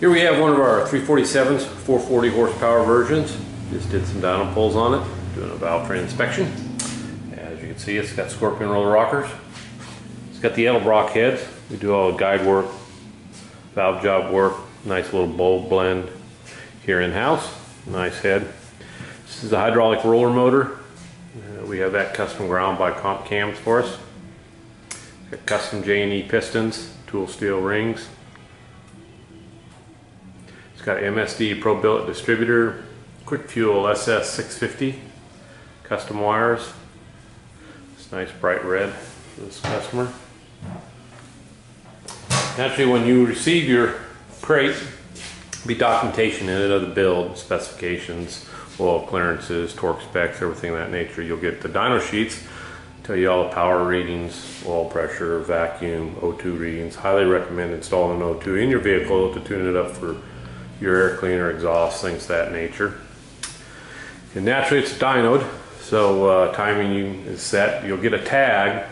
Here we have one of our 347s, 440 horsepower versions. Just did some dyno pulls on it, doing a valve train inspection. As you can see, it's got scorpion roller rockers. It's got the Edelbrock heads. We do all the guide work, valve job work, nice little bowl blend here in-house. Nice head. This is a hydraulic roller motor. Uh, we have that custom ground by Comp Cams for us. Got custom J&E pistons, tool steel rings. Got MSD Pro Billet distributor, Quick Fuel SS 650, custom wires. It's nice bright red for this customer. Naturally, when you receive your crate, be documentation in it of the build, specifications, oil clearances, torque specs, everything of that nature. You'll get the dyno sheets, tell you all the power readings, oil pressure, vacuum, O2 readings. Highly recommend installing an O2 in your vehicle to tune it up for your air cleaner, exhaust, things that nature. And naturally it's dynoed, so uh, timing is set. You'll get a tag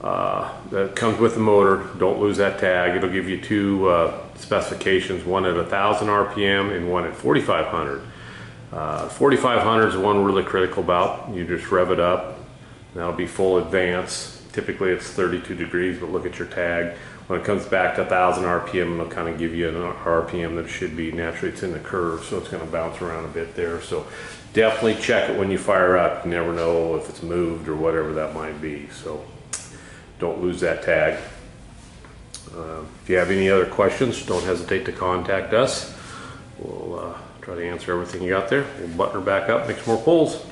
uh, that comes with the motor. Don't lose that tag. It'll give you two uh, specifications, one at 1000 RPM and one at 4500. Uh, 4500 is one really critical about. You just rev it up. That'll be full advance. Typically it's 32 degrees, but look at your tag. When it comes back to 1000 RPM, it'll kind of give you an RPM that should be. Naturally, it's in the curve, so it's going to bounce around a bit there. So definitely check it when you fire up. You never know if it's moved or whatever that might be. So don't lose that tag. Uh, if you have any other questions, don't hesitate to contact us. We'll uh, try to answer everything you got there. We'll button her back up, make some more pulls.